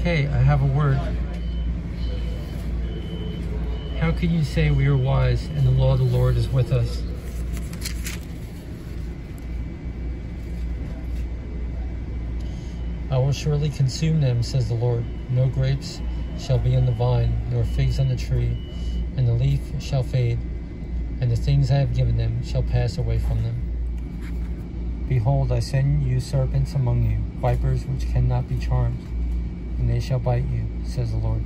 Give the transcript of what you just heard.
Okay, I have a word. How can you say we are wise and the law of the Lord is with us? I will surely consume them, says the Lord. No grapes shall be on the vine, nor figs on the tree, and the leaf shall fade, and the things I have given them shall pass away from them. Behold, I send you serpents among you, vipers which cannot be charmed, and they shall bite you, says the Lord.